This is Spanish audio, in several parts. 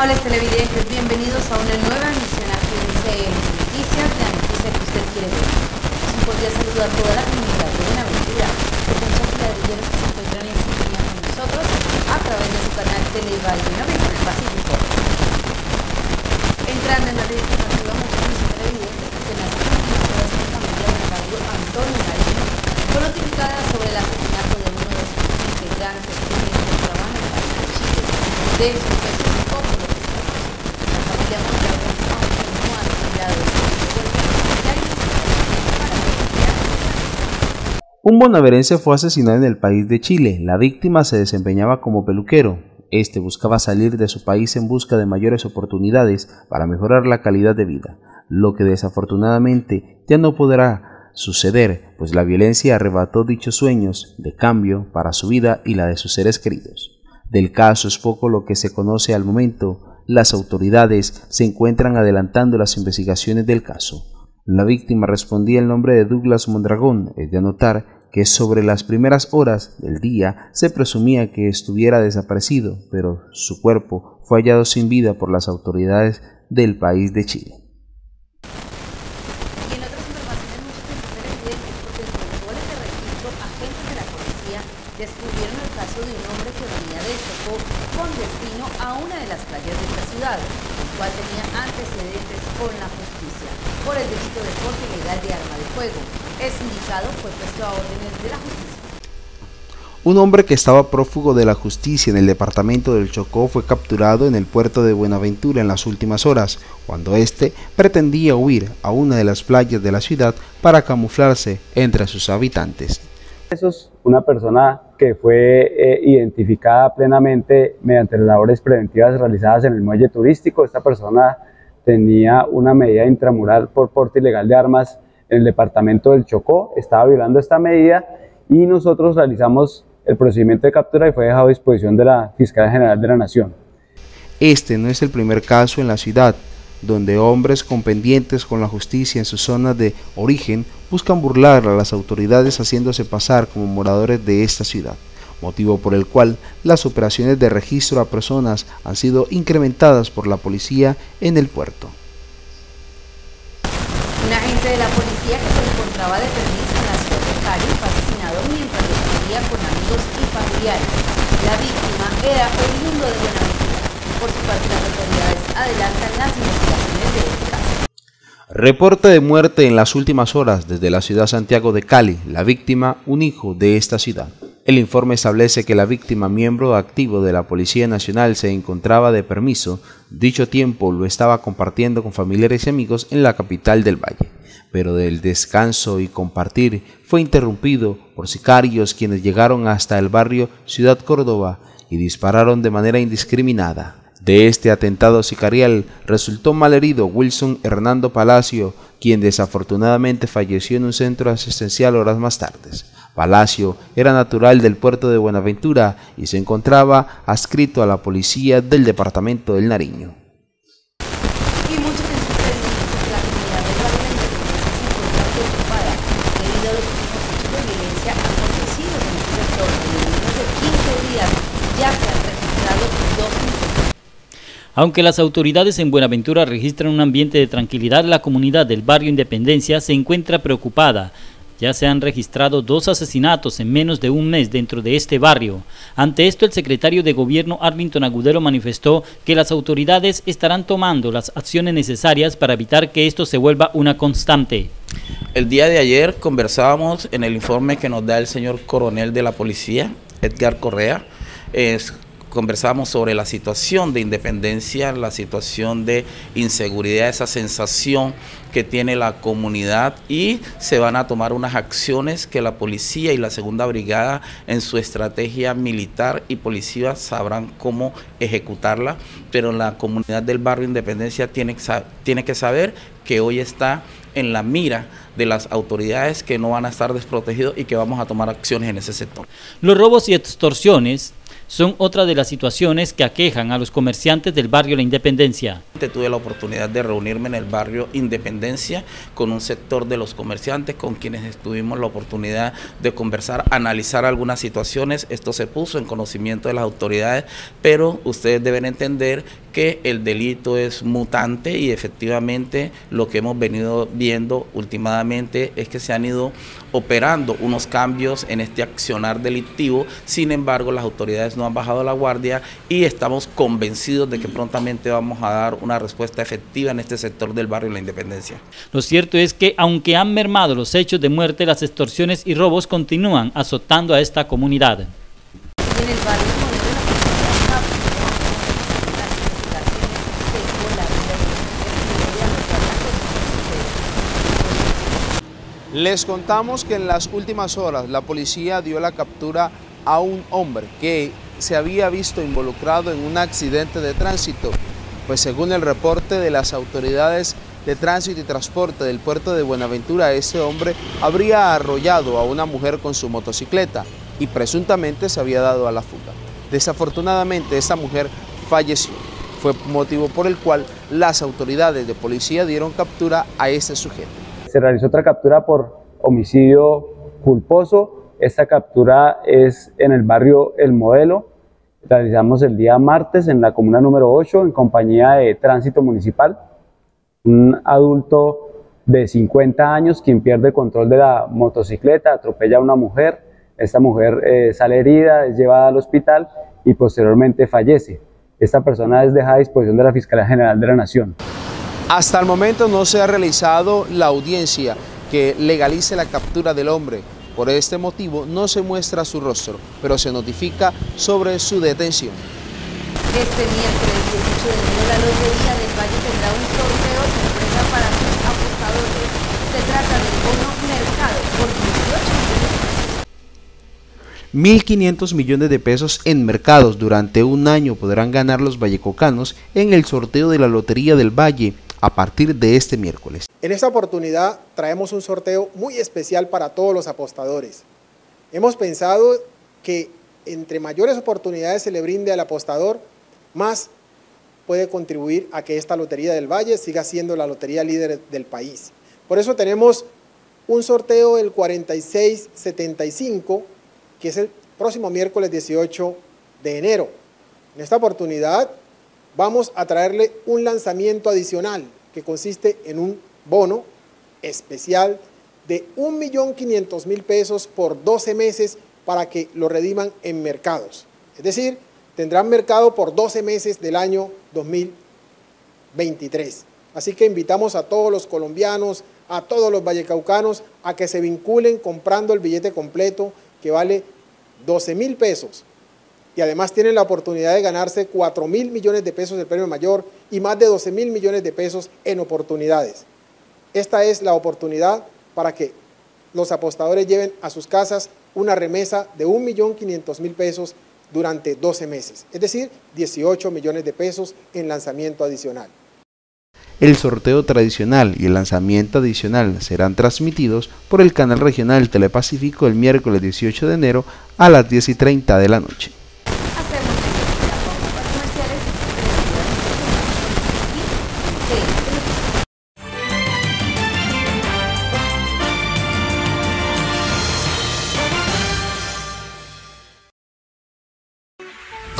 Amables televidentes, bienvenidos a una nueva emisión aquí Noticias, la noticia que usted quiere ver. Es un cordial saludo a toda la comunidad de Buenaventura, muchos ladrilleros que se encuentran en sintonía con nosotros a través de su canal Televal Buenaventura el Pacífico. Entrando en la informativa, muchos televidentes que las horas de familia del barrio Antonio Nariño fue notificada sobre el asesinato de uno de sus integrantes que se encontraban en de Chile. De su Un bonaverense fue asesinado en el país de Chile. La víctima se desempeñaba como peluquero. Este buscaba salir de su país en busca de mayores oportunidades para mejorar la calidad de vida, lo que desafortunadamente ya no podrá suceder, pues la violencia arrebató dichos sueños de cambio para su vida y la de sus seres queridos. Del caso es poco lo que se conoce al momento, las autoridades se encuentran adelantando las investigaciones del caso. La víctima respondía el nombre de Douglas Mondragón. Es de anotar que sobre las primeras horas del día se presumía que estuviera desaparecido, pero su cuerpo fue hallado sin vida por las autoridades del país de Chile. En otras informaciones, muchos de los de registro, agentes de la policía descubrieron el caso de un hombre que venía de Chocó con destino a una de las playas de esta ciudad, el cual tenía antecedentes con la justicia por el delito de porte ilegal de arma de fuego. Es indicado fue puesto a órdenes de la justicia. Un hombre que estaba prófugo de la justicia en el departamento del Chocó fue capturado en el puerto de Buenaventura en las últimas horas, cuando éste pretendía huir a una de las playas de la ciudad para camuflarse entre sus habitantes. Eso es una persona que fue eh, identificada plenamente mediante las labores preventivas realizadas en el muelle turístico. Esta persona tenía una medida intramural por porte ilegal de armas en el departamento del Chocó, estaba violando esta medida y nosotros realizamos el procedimiento de captura y fue dejado a disposición de la Fiscalía General de la Nación. Este no es el primer caso en la ciudad, donde hombres con pendientes con la justicia en sus zonas de origen buscan burlar a las autoridades haciéndose pasar como moradores de esta ciudad motivo por el cual las operaciones de registro a personas han sido incrementadas por la policía en el puerto. Un agente de la policía que se encontraba de permiso en la ciudad de Cali fue asesinado mientras discutía con amigos y familiares. La víctima era oriundo de Buenaventura. Por su parte, las autoridades adelantan las investigaciones de este. Reporte de muerte en las últimas horas desde la ciudad Santiago de Cali. La víctima, un hijo de esta ciudad. El informe establece que la víctima, miembro activo de la Policía Nacional, se encontraba de permiso. Dicho tiempo lo estaba compartiendo con familiares y amigos en la capital del Valle. Pero del descanso y compartir fue interrumpido por sicarios quienes llegaron hasta el barrio Ciudad Córdoba y dispararon de manera indiscriminada. De este atentado sicarial resultó malherido Wilson Hernando Palacio, quien desafortunadamente falleció en un centro asistencial horas más tarde. Palacio era natural del puerto de Buenaventura y se encontraba adscrito a la policía del departamento del Nariño. Y muchos de de la comunidad de la se encuentra preocupada debido a los últimos hechos de violencia acontecidos en este sector. En menos de 15 días ya se han registrado dos incendios. Aunque las autoridades en Buenaventura registran un ambiente de tranquilidad, la comunidad del barrio Independencia se encuentra preocupada ya se han registrado dos asesinatos en menos de un mes dentro de este barrio. Ante esto, el secretario de Gobierno Arlington Agudelo manifestó que las autoridades estarán tomando las acciones necesarias para evitar que esto se vuelva una constante. El día de ayer conversábamos en el informe que nos da el señor coronel de la policía, Edgar Correa, conversamos sobre la situación de independencia, la situación de inseguridad, esa sensación que tiene la comunidad y se van a tomar unas acciones que la policía y la segunda brigada en su estrategia militar y policía sabrán cómo ejecutarla, pero la comunidad del barrio Independencia tiene, tiene que saber que hoy está en la mira de las autoridades que no van a estar desprotegidos y que vamos a tomar acciones en ese sector. Los robos y extorsiones son otra de las situaciones que aquejan a los comerciantes del barrio La Independencia. Tuve la oportunidad de reunirme en el barrio Independencia con un sector de los comerciantes con quienes tuvimos la oportunidad de conversar, analizar algunas situaciones. Esto se puso en conocimiento de las autoridades, pero ustedes deben entender que el delito es mutante y efectivamente lo que hemos venido viendo últimamente es que se han ido operando unos cambios en este accionar delictivo, sin embargo las autoridades no han bajado la guardia y estamos convencidos de que prontamente vamos a dar una respuesta efectiva en este sector del barrio La Independencia. Lo cierto es que aunque han mermado los hechos de muerte, las extorsiones y robos continúan azotando a esta comunidad. En el barrio Les contamos que en las últimas horas la policía dio la captura a un hombre que se había visto involucrado en un accidente de tránsito, pues según el reporte de las autoridades de tránsito y transporte del puerto de Buenaventura, este hombre habría arrollado a una mujer con su motocicleta y presuntamente se había dado a la fuga. Desafortunadamente esta mujer falleció. Fue motivo por el cual las autoridades de policía dieron captura a este sujeto se realizó otra captura por homicidio culposo. Esta captura es en el barrio El Modelo. Realizamos el día martes en la comuna número 8 en compañía de Tránsito Municipal. Un adulto de 50 años quien pierde control de la motocicleta, atropella a una mujer. Esta mujer eh, sale herida, es llevada al hospital y posteriormente fallece. Esta persona es dejada a disposición de la Fiscalía General de la Nación. Hasta el momento no se ha realizado la audiencia que legalice la captura del hombre. Por este motivo no se muestra su rostro, pero se notifica sobre su detención. Este miércoles 18 de enero la Lotería del Valle tendrá un sorteo sorpresa para sus apostadores. Se trata del bono mercado por 18 1.500 millones de pesos. millones de pesos en mercados durante un año podrán ganar los vallecocanos en el sorteo de la Lotería del Valle a partir de este miércoles. En esta oportunidad traemos un sorteo muy especial para todos los apostadores. Hemos pensado que entre mayores oportunidades se le brinde al apostador, más puede contribuir a que esta Lotería del Valle siga siendo la lotería líder del país. Por eso tenemos un sorteo el 4675, que es el próximo miércoles 18 de enero. En esta oportunidad vamos a traerle un lanzamiento adicional que consiste en un bono especial de 1.500.000 pesos por 12 meses para que lo rediman en mercados. Es decir, tendrán mercado por 12 meses del año 2023. Así que invitamos a todos los colombianos, a todos los vallecaucanos, a que se vinculen comprando el billete completo que vale 12 mil pesos y además tienen la oportunidad de ganarse 4 mil millones de pesos del premio mayor y más de 12 mil millones de pesos en oportunidades. Esta es la oportunidad para que los apostadores lleven a sus casas una remesa de 1.500.000 pesos durante 12 meses, es decir, 18 millones de pesos en lanzamiento adicional. El sorteo tradicional y el lanzamiento adicional serán transmitidos por el canal regional Telepacífico el miércoles 18 de enero a las 10 y 30 de la noche.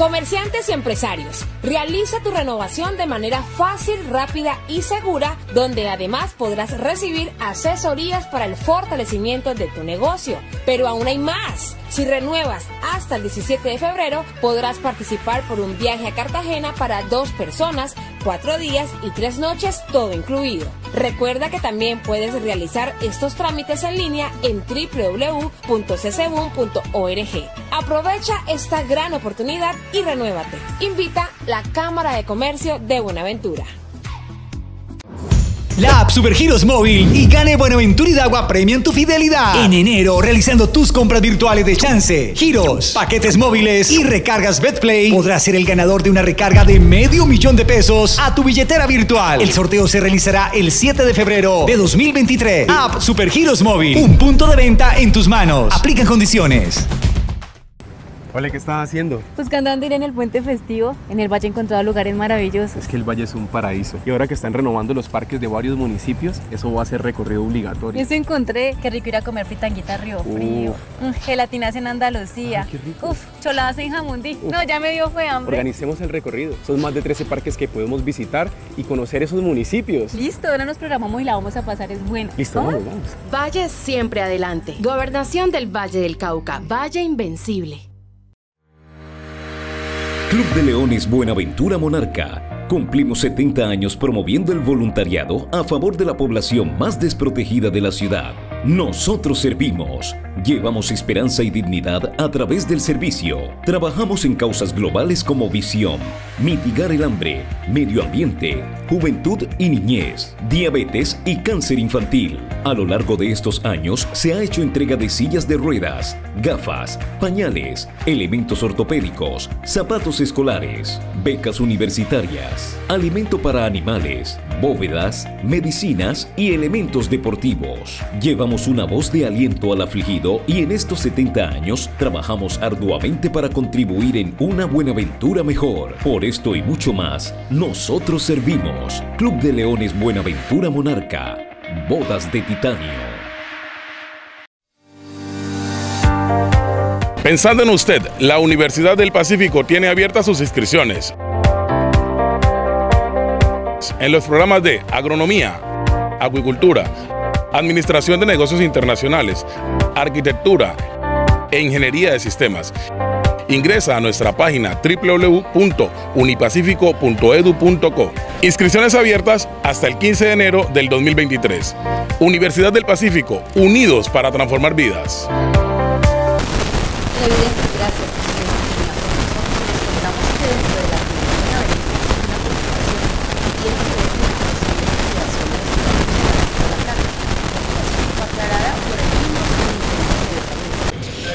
Comerciantes y empresarios, realiza tu renovación de manera fácil, rápida y segura, donde además podrás recibir asesorías para el fortalecimiento de tu negocio. Pero aún hay más. Si renuevas hasta el 17 de febrero, podrás participar por un viaje a Cartagena para dos personas, cuatro días y tres noches, todo incluido. Recuerda que también puedes realizar estos trámites en línea en www.ccbun.org. Aprovecha esta gran oportunidad y renuévate. Invita la Cámara de Comercio de Buenaventura. La app Supergiros Móvil y gane Buenaventura y Dagua premian tu fidelidad. En enero, realizando tus compras virtuales de chance, giros, paquetes móviles y recargas BetPlay, podrás ser el ganador de una recarga de medio millón de pesos a tu billetera virtual. El sorteo se realizará el 7 de febrero de 2023. App Supergiros Móvil, un punto de venta en tus manos. Aplican condiciones. Hola, ¿qué estás haciendo? Buscando dónde ir en el puente festivo. En el valle he encontrado lugares maravillosos. Es que el valle es un paraíso. Y ahora que están renovando los parques de varios municipios, eso va a ser recorrido obligatorio. Eso encontré. Qué rico ir a comer fritanguita a Río Frío. Mm, gelatinas en Andalucía. qué rico. Uf, choladas en Jamundí. No, ya me dio fue hambre. Organicemos el recorrido. Son más de 13 parques que podemos visitar y conocer esos municipios. Listo, ahora nos programamos y la vamos a pasar. Es bueno. Listo, vamos, vamos. Valle siempre adelante. Gobernación del Valle del Cauca. Valle Invencible. Club de Leones Buenaventura Monarca. Cumplimos 70 años promoviendo el voluntariado a favor de la población más desprotegida de la ciudad. Nosotros servimos. Llevamos esperanza y dignidad a través del servicio. Trabajamos en causas globales como visión, mitigar el hambre, medio ambiente, juventud y niñez, diabetes y cáncer infantil. A lo largo de estos años se ha hecho entrega de sillas de ruedas, gafas, pañales, elementos ortopédicos, zapatos escolares, becas universitarias, alimento para animales, bóvedas, medicinas y elementos deportivos. Llevamos una voz de aliento al afligido y en estos 70 años trabajamos arduamente para contribuir en una Buenaventura mejor. Por esto y mucho más, nosotros servimos. Club de Leones Buenaventura Monarca. Bodas de Titanio. Pensando en usted, la Universidad del Pacífico tiene abiertas sus inscripciones en los programas de agronomía, acuicultura, administración de negocios internacionales, arquitectura e ingeniería de sistemas. Ingresa a nuestra página www.unipacifico.edu.co. Inscripciones abiertas hasta el 15 de enero del 2023. Universidad del Pacífico, unidos para transformar vidas.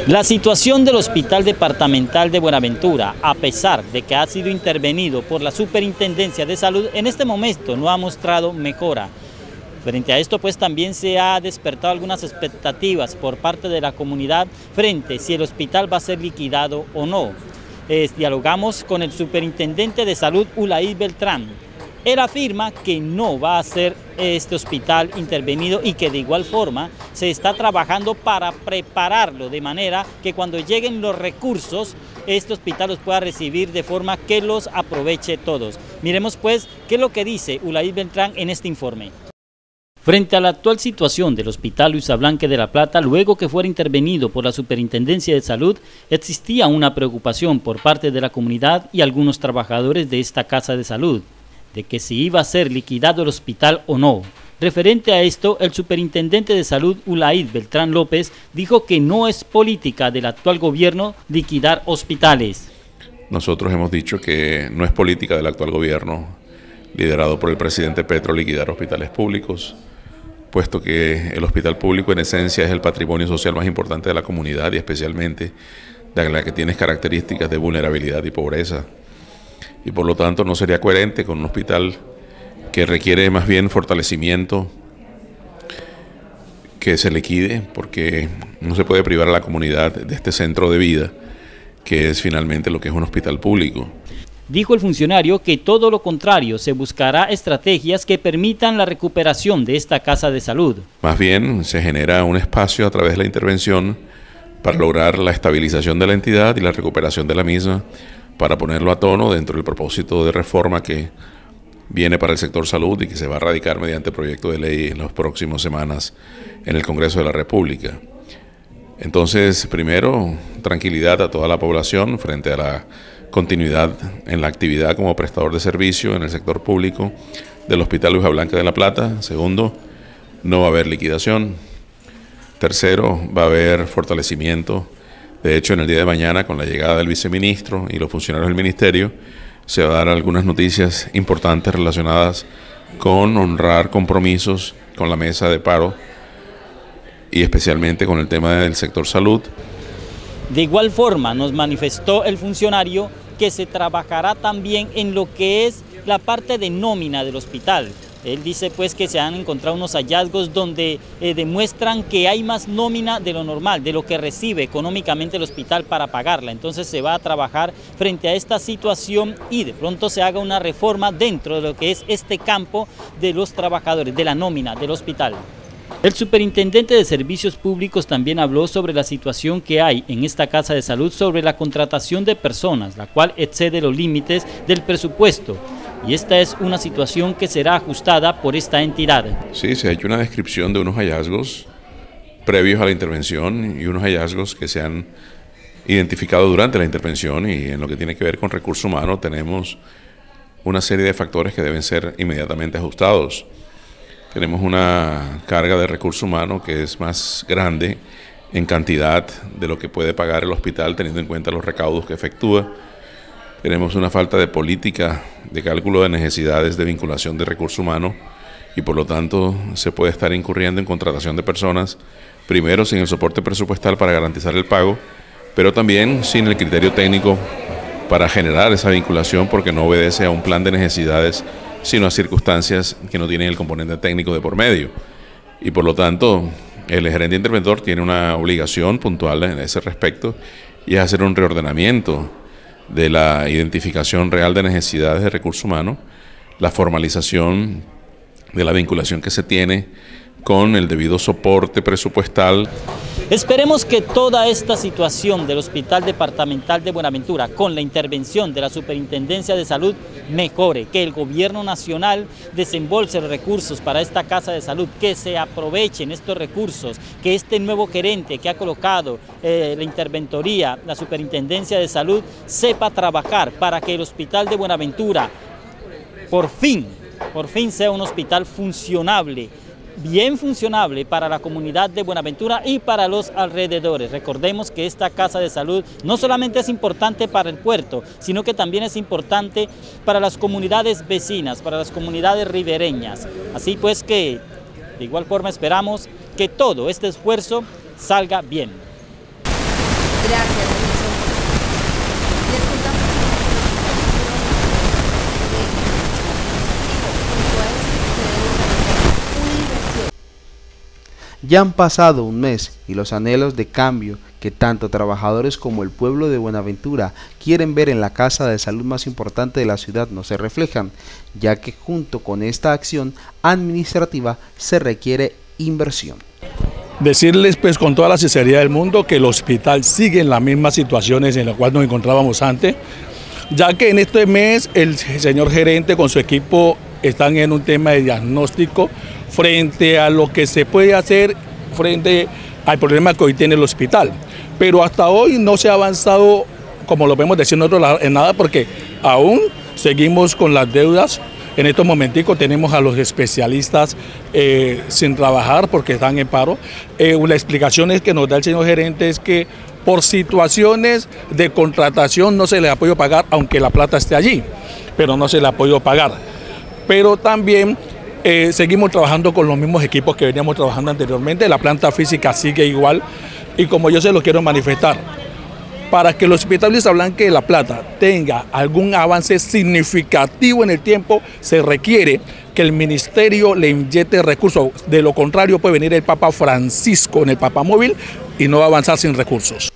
La situación del Hospital Departamental de Buenaventura, a pesar de que ha sido intervenido por la Superintendencia de Salud, en este momento no ha mostrado mejora. Frente a esto, pues también se ha despertado algunas expectativas por parte de la comunidad frente si el hospital va a ser liquidado o no. dialogamos con el Superintendente de Salud, Ulaid Beltrán, él afirma que no va a ser este hospital intervenido y que de igual forma se está trabajando para prepararlo de manera que cuando lleguen los recursos, este hospital los pueda recibir de forma que los aproveche todos. Miremos pues qué es lo que dice Ulaid Beltrán en este informe. Frente a la actual situación del Hospital Luisa Blanque de La Plata, luego que fuera intervenido por la Superintendencia de Salud, existía una preocupación por parte de la comunidad y algunos trabajadores de esta casa de salud de que si iba a ser liquidado el hospital o no. Referente a esto, el superintendente de salud Ulaid Beltrán López dijo que no es política del actual gobierno liquidar hospitales. Nosotros hemos dicho que no es política del actual gobierno liderado por el presidente Petro liquidar hospitales públicos, puesto que el hospital público en esencia es el patrimonio social más importante de la comunidad y especialmente de la que tiene características de vulnerabilidad y pobreza y por lo tanto no sería coherente con un hospital que requiere más bien fortalecimiento que se liquide porque no se puede privar a la comunidad de este centro de vida que es finalmente lo que es un hospital público. Dijo el funcionario que todo lo contrario, se buscará estrategias que permitan la recuperación de esta casa de salud. Más bien se genera un espacio a través de la intervención para lograr la estabilización de la entidad y la recuperación de la misma para ponerlo a tono dentro del propósito de reforma que viene para el sector salud y que se va a radicar mediante proyecto de ley en las próximas semanas en el Congreso de la República. Entonces, primero, tranquilidad a toda la población frente a la continuidad en la actividad como prestador de servicio en el sector público del Hospital Luisa Blanca de la Plata. Segundo, no va a haber liquidación. Tercero, va a haber fortalecimiento de hecho, en el día de mañana, con la llegada del viceministro y los funcionarios del ministerio, se va a dar algunas noticias importantes relacionadas con honrar compromisos con la mesa de paro y especialmente con el tema del sector salud. De igual forma, nos manifestó el funcionario que se trabajará también en lo que es la parte de nómina del hospital, Él dice pues que se han encontrado unos hallazgos donde eh, demuestran que hay más nómina de lo normal, de lo que recibe económicamente el hospital para pagarla. Entonces se va a trabajar frente a esta situación y de pronto se haga una reforma dentro de lo que es este campo de los trabajadores, de la nómina del hospital. El superintendente de Servicios Públicos también habló sobre la situación que hay en esta Casa de Salud sobre la contratación de personas, la cual excede los límites del presupuesto y esta es una situación que será ajustada por esta entidad. Sí, se ha hecho una descripción de unos hallazgos previos a la intervención y unos hallazgos que se han identificado durante la intervención y en lo que tiene que ver con recursos humanos tenemos una serie de factores que deben ser inmediatamente ajustados. Tenemos una carga de recursos humanos que es más grande en cantidad de lo que puede pagar el hospital teniendo en cuenta los recaudos que efectúa tenemos una falta de política de cálculo de necesidades de vinculación de recursos humanos y por lo tanto se puede estar incurriendo en contratación de personas, primero sin el soporte presupuestal para garantizar el pago, pero también sin el criterio técnico para generar esa vinculación porque no obedece a un plan de necesidades, sino a circunstancias que no tienen el componente técnico de por medio. Y por lo tanto, el gerente interventor tiene una obligación puntual en ese respecto y es hacer un reordenamiento de la identificación real de necesidades de recursos humanos, la formalización de la vinculación que se tiene con el debido soporte presupuestal. Esperemos que toda esta situación del Hospital Departamental de Buenaventura, con la intervención de la Superintendencia de Salud, mejore, que el Gobierno Nacional desembolse recursos para esta Casa de Salud, que se aprovechen estos recursos, que este nuevo gerente que ha colocado eh, la Interventoría, la Superintendencia de Salud, sepa trabajar para que el Hospital de Buenaventura, por fin, por fin sea un hospital funcionable, bien funcionable para la comunidad de Buenaventura y para los alrededores. Recordemos que esta casa de salud no solamente es importante para el puerto, sino que también es importante para las comunidades vecinas, para las comunidades ribereñas. Así pues que, de igual forma, esperamos que todo este esfuerzo salga bien. Gracias. Ya han pasado un mes y los anhelos de cambio que tanto trabajadores como el pueblo de Buenaventura quieren ver en la casa de salud más importante de la ciudad no se reflejan, ya que junto con esta acción administrativa se requiere inversión. Decirles pues con toda la sinceridad del mundo que el hospital sigue en las mismas situaciones en las cuales nos encontrábamos antes, ya que en este mes el señor gerente con su equipo están en un tema de diagnóstico frente a lo que se puede hacer frente al problema que hoy tiene el hospital. Pero hasta hoy no se ha avanzado, como lo vemos decir nosotros, en nada porque aún seguimos con las deudas. En estos momenticos tenemos a los especialistas eh, sin trabajar porque están en paro. Eh, la explicación es que nos da el señor gerente es que por situaciones de contratación no se le ha podido pagar, aunque la plata esté allí, pero no se le ha podido pagar. Pero también eh, seguimos trabajando con los mismos equipos que veníamos trabajando anteriormente, la planta física sigue igual y como yo se lo quiero manifestar, para que el Hospital de La Plata tenga algún avance significativo en el tiempo, se requiere que el ministerio le inyecte recursos. De lo contrario, puede venir el Papa Francisco en el Papa Móvil y no va a avanzar sin recursos.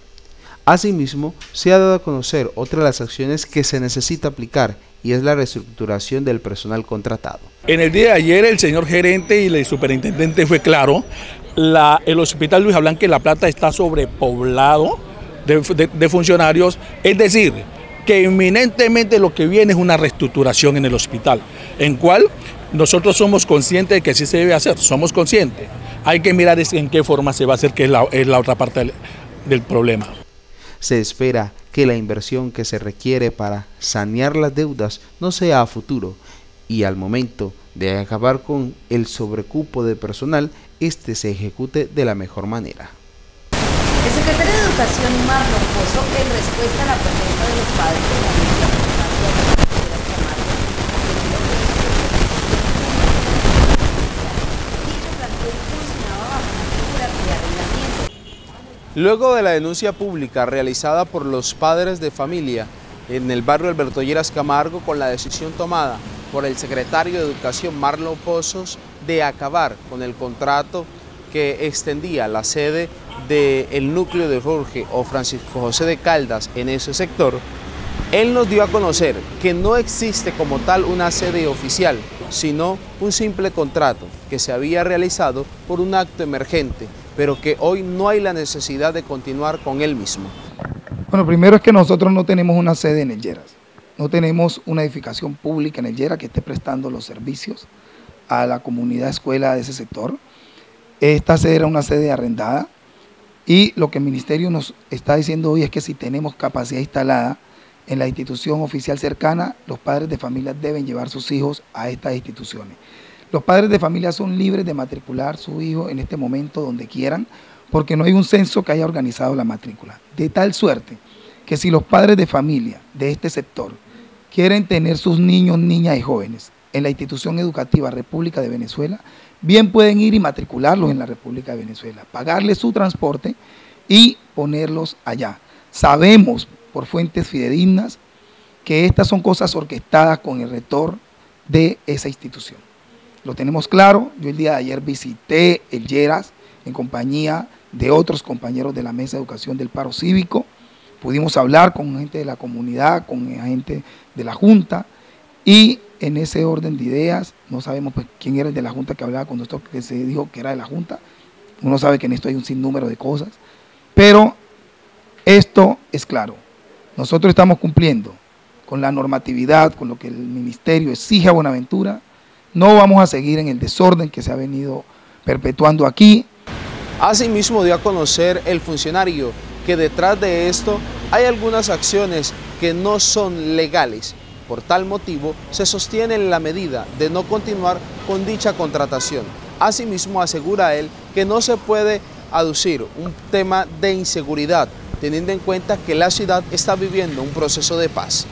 Asimismo, se ha dado a conocer otra de las acciones que se necesita aplicar y es la reestructuración del personal contratado. En el día de ayer el señor gerente y el superintendente fue claro, el Hospital Luis Ablanque La Plata está sobrepoblado de, funcionarios, es decir, que inminentemente lo que viene es una reestructuración en el hospital, en cual nosotros somos conscientes de que sí se debe hacer, somos conscientes. Hay que mirar en qué forma se va a hacer, que es la, otra parte del problema. Se espera que la inversión que se requiere para sanear las deudas no sea a futuro y al momento de acabar con el sobrecupo de personal, este se ejecute de la mejor manera. El secretario de Educación, Marlon Pozo, en respuesta a la protesta de los padres de la Luego de la denuncia pública realizada por los padres de familia en el barrio Alberto Lleras Camargo con la decisión tomada por el secretario de Educación Marlon Pozos de acabar con el contrato que extendía la sede del núcleo de Jorge o Francisco José de Caldas en ese sector, él nos dio a conocer que no existe como tal una sede oficial, sino un simple contrato que se había realizado por un acto emergente, pero que hoy no hay la necesidad de continuar con él mismo. Bueno, primero es que nosotros no tenemos una sede en el Lleras, no tenemos una edificación pública en el Lleras que esté prestando los servicios a la comunidad escuela de ese sector. Esta sede era una sede arrendada y lo que el ministerio nos está diciendo hoy es que si tenemos capacidad instalada en la institución oficial cercana, los padres de familia deben llevar sus hijos a estas instituciones. Los padres de familia son libres de matricular su hijo en este momento donde quieran, porque no hay un censo que haya organizado la matrícula. De tal suerte que si los padres de familia de este sector quieren tener sus niños, niñas y jóvenes en la institución educativa República de Venezuela, bien pueden ir y matricularlos en la República de Venezuela, pagarles su transporte y ponerlos allá. Sabemos por fuentes fidedignas que estas son cosas orquestadas con el rector de esa institución. Lo tenemos claro, yo el día de ayer visité el Lleras en compañía de otros compañeros de la Mesa de Educación del Paro Cívico. Pudimos hablar con gente de la comunidad, con gente de la Junta y en ese orden de ideas, no sabemos pues, quién era el de la Junta que hablaba con nosotros, que se dijo que era de la Junta. Uno sabe que en esto hay un sinnúmero de cosas, pero esto es claro. Nosotros estamos cumpliendo con la normatividad, con lo que el ministerio exige a Buenaventura. No vamos a seguir en el desorden que se ha venido perpetuando aquí. Asimismo dio a conocer el funcionario que detrás de esto hay algunas acciones que no son legales. Por tal motivo, se sostiene la medida de no continuar con dicha contratación. Asimismo, asegura él que no se puede aducir un tema de inseguridad, teniendo en cuenta que la ciudad está viviendo un proceso de paz.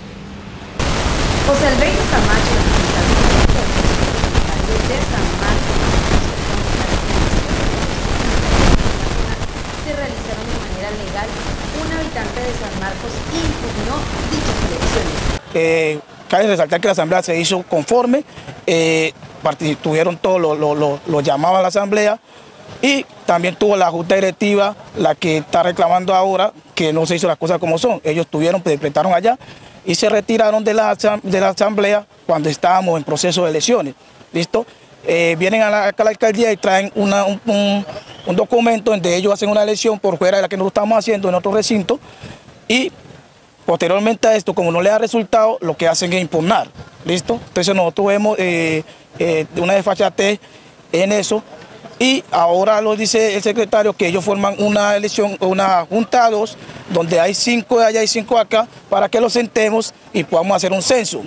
José Alberto Camacho, de San Marcos, se realizaron de manera legal. Un habitante de San Marcos impugnó Eh, cabe resaltar que la asamblea se hizo conforme, eh, tuvieron todos los lo, lo, llamaban a la asamblea y también tuvo la junta directiva la que está reclamando ahora que no se hizo las cosas como son. Ellos tuvieron, decretaron allá y se retiraron de la, de la asamblea cuando estábamos en proceso de elecciones. ¿Listo? Eh, vienen a la, a la, alcaldía y traen un, un, documento donde ellos hacen una elección por fuera de la que nosotros estamos haciendo en otro recinto y posteriormente a esto, como no le da resultado, lo que hacen es impugnar. ¿Listo? Entonces nosotros vemos eh, eh, una desfachatez en eso y ahora lo dice el secretario que ellos forman una elección, una junta dos, donde hay cinco de allá y cinco acá, para que los sentemos y podamos hacer un censo.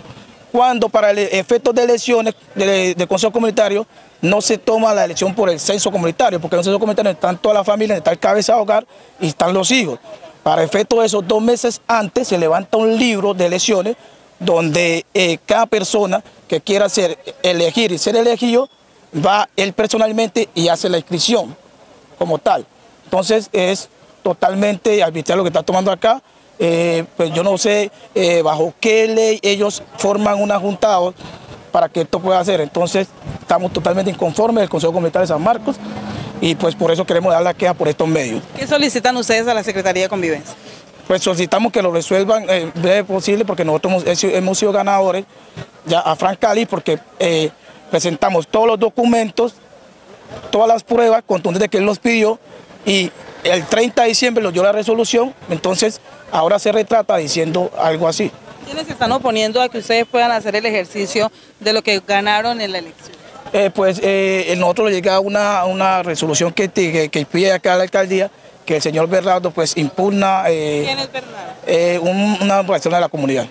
Cuando para el efecto de elecciones del de Consejo Comunitario no se toma la elección por el censo comunitario, porque en el censo comunitario están todas las familias, está el cabeza de hogar y están los hijos. Para efecto de eso, dos meses antes se levanta un libro de elecciones donde eh, cada persona que quiera ser, elegir y ser elegido va él personalmente y hace la inscripción como tal. Entonces es totalmente arbitral lo que está tomando acá. Eh, pues yo no sé eh, bajo qué ley ellos forman una junta para que esto pueda hacer. Entonces estamos totalmente inconformes del Consejo Comunitario de San Marcos y pues por eso queremos dar la queja por estos medios. ¿Qué solicitan ustedes a la Secretaría de Convivencia? Pues solicitamos que lo resuelvan eh, breve posible porque nosotros hemos, hemos, sido ganadores ya a Frank Cali porque eh, presentamos todos los documentos, todas las pruebas contundentes que él nos pidió y el 30 de diciembre nos dio la resolución, entonces ahora se retrata diciendo algo así. ¿Quiénes se están oponiendo a que ustedes puedan hacer el ejercicio de lo que ganaron en la elección? Eh, pues eh, nosotros llega una, una resolución que, que, que, pide acá a la alcaldía que el señor Bernardo pues impugna eh, ¿Quién es Bernardo? Eh, un, una persona de la comunidad.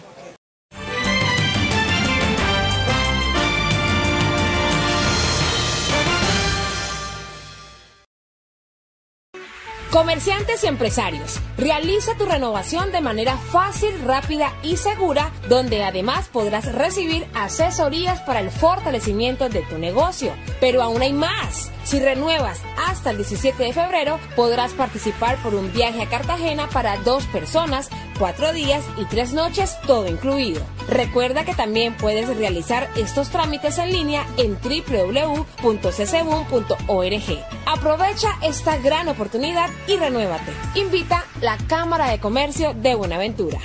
Comerciantes y empresarios, realiza tu renovación de manera fácil, rápida y segura, donde además podrás recibir asesorías para el fortalecimiento de tu negocio. Pero aún hay más. Si renuevas hasta el 17 de febrero, podrás participar por un viaje a Cartagena para dos personas cuatro días y tres noches, todo incluido. Recuerda que también puedes realizar estos trámites en línea en www.ccbun.org. Aprovecha esta gran oportunidad y renuévate. Invita la Cámara de Comercio de Buenaventura.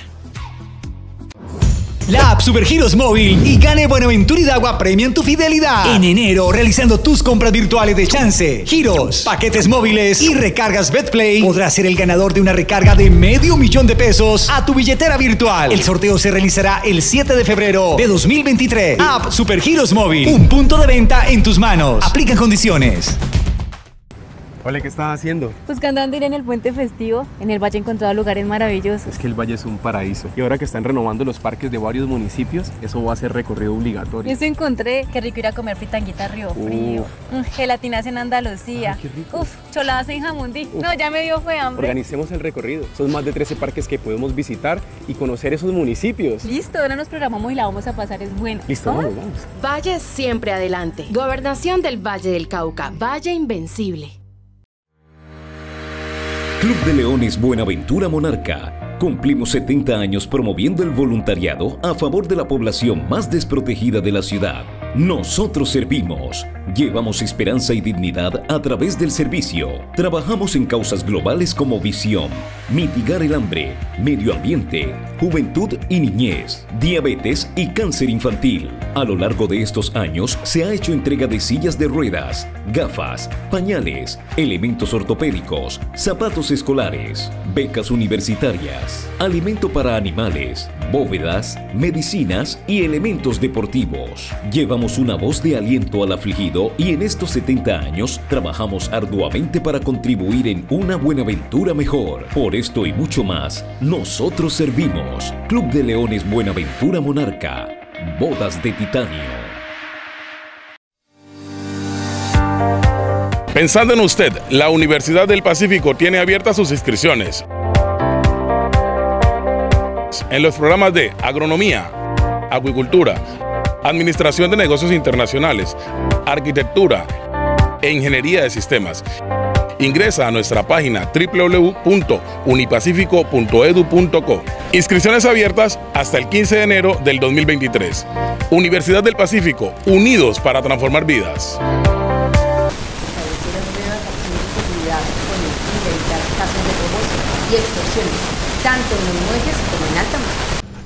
La app Supergiros Móvil y gane Buenaventura y Dagua premian tu fidelidad. En enero, realizando tus compras virtuales de chance, giros, paquetes móviles y recargas BetPlay, podrás ser el ganador de una recarga de medio millón de pesos a tu billetera virtual. El sorteo se realizará el 7 de febrero de 2023. App Supergiros Móvil, un punto de venta en tus manos. Aplican condiciones. Hola, ¿qué estás haciendo? Buscando ir en el puente festivo. En el valle he encontrado lugares maravillosos. Es que el valle es un paraíso. Y ahora que están renovando los parques de varios municipios, eso va a ser recorrido obligatorio. Eso encontré. Qué rico ir a comer fritanguita Río Frío. Mm, gelatinas en Andalucía. Uf, choladas en Jamundí. No, ya me dio fue hambre. Organicemos el recorrido. Son más de 13 parques que podemos visitar y conocer esos municipios. Listo, ahora nos programamos y la vamos a pasar. Es bueno. Listo, vamos, vamos. Valle siempre adelante. Gobernación del Valle del Cauca. Valle Invencible. Club de Leones Buenaventura Monarca. Cumplimos 70 años promoviendo el voluntariado a favor de la población más desprotegida de la ciudad. Nosotros servimos. Llevamos esperanza y dignidad a través del servicio. Trabajamos en causas globales como visión, mitigar el hambre, medio ambiente, juventud y niñez, diabetes y cáncer infantil. A lo largo de estos años se ha hecho entrega de sillas de ruedas, gafas, pañales, elementos ortopédicos, zapatos escolares, becas universitarias, alimento para animales, bóvedas, medicinas y elementos deportivos. Llevamos una voz de aliento al afligido y en estos 70 años trabajamos arduamente para contribuir en una Buenaventura mejor. Por esto y mucho más, nosotros servimos. Club de Leones Buenaventura Monarca. Bodas de titanio. Pensando en usted, la Universidad del Pacífico tiene abiertas sus inscripciones en los programas de agronomía, acuicultura, administración de negocios internacionales, arquitectura e ingeniería de sistemas. Ingresa a nuestra página www.unipacifico.edu.co. Inscripciones abiertas hasta el 15 de enero del 2023. Universidad del Pacífico, unidos para transformar vidas.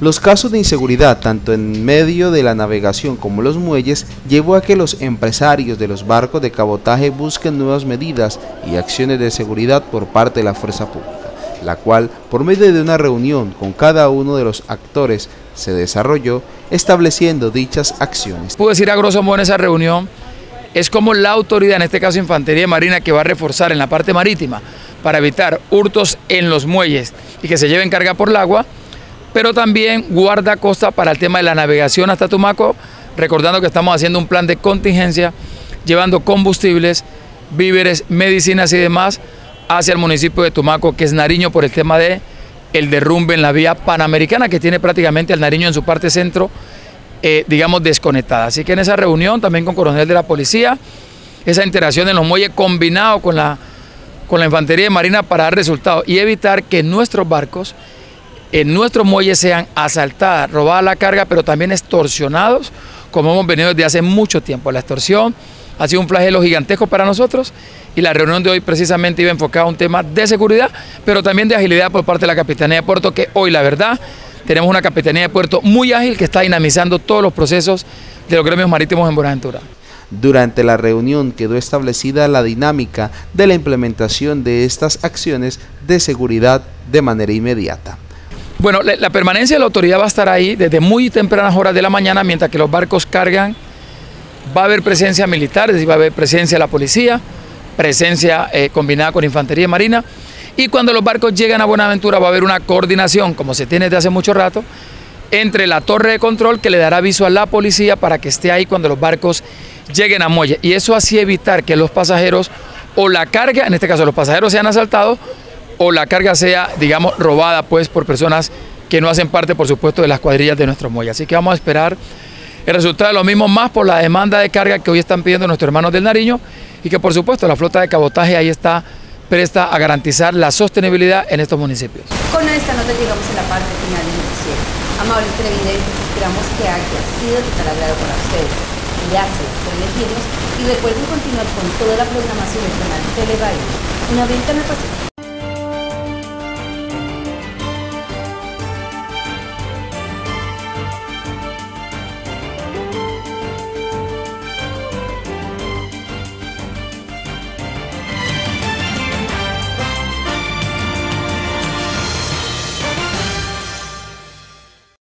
Los casos de inseguridad, tanto en medio de la navegación como los muelles, llevó a que los empresarios de los barcos de cabotaje busquen nuevas medidas y acciones de seguridad por parte de la fuerza pública, la cual, por medio de una reunión con cada uno de los actores, se desarrolló estableciendo dichas acciones. Puedo decir a grosso modo en esa reunión, es como la autoridad, en este caso Infantería Marina, que va a reforzar en la parte marítima para evitar hurtos en los muelles y que se lleven carga por el agua, pero también guarda costa para el tema de la navegación hasta Tumaco, recordando que estamos haciendo un plan de contingencia, llevando combustibles, víveres, medicinas y demás hacia el municipio de Tumaco, que es Nariño, por el tema de el derrumbe en la vía panamericana, que tiene prácticamente al Nariño en su parte centro, eh, digamos, desconectada. Así que en esa reunión, también con coronel de la policía, esa interacción en los muelles combinado con la, con la infantería de marina para dar resultados y evitar que nuestros barcos en nuestros muelles sean asaltadas, robadas la carga, pero también extorsionados, como hemos venido desde hace mucho tiempo. La extorsión ha sido un flagelo gigantesco para nosotros y la reunión de hoy precisamente iba enfocada a un tema de seguridad, pero también de agilidad por parte de la Capitanía de Puerto, que hoy la verdad tenemos una Capitanía de Puerto muy ágil que está dinamizando todos los procesos de los gremios marítimos en Buenaventura. Durante la reunión quedó establecida la dinámica de la implementación de estas acciones de seguridad de manera inmediata. Bueno, la, permanencia de la autoridad va a estar ahí desde muy tempranas horas de la mañana, mientras que los barcos cargan. Va a haber presencia militar, es decir, va a haber presencia de la policía, presencia eh, combinada con infantería marina. Y cuando los barcos llegan a Buenaventura va a haber una coordinación, como se tiene desde hace mucho rato, entre la torre de control que le dará aviso a la policía para que esté ahí cuando los barcos lleguen a muelle. Y eso así evitar que los pasajeros o la carga, en este caso los pasajeros sean asaltados, o la carga sea, digamos, robada pues por personas que no hacen parte, por supuesto, de las cuadrillas de nuestro muelle. Así que vamos a esperar el resultado de lo mismo, más por la demanda de carga que hoy están pidiendo nuestros hermanos del Nariño y que, por supuesto, la flota de cabotaje ahí está presta a garantizar la sostenibilidad en estos municipios. Con esta nota llegamos a la parte final del noticiero. Amables televidentes, esperamos que haya sido de tal agrado para ustedes. Gracias por elegirnos y recuerden continuar con toda la programación del canal Telebahía, una ventana pacífica.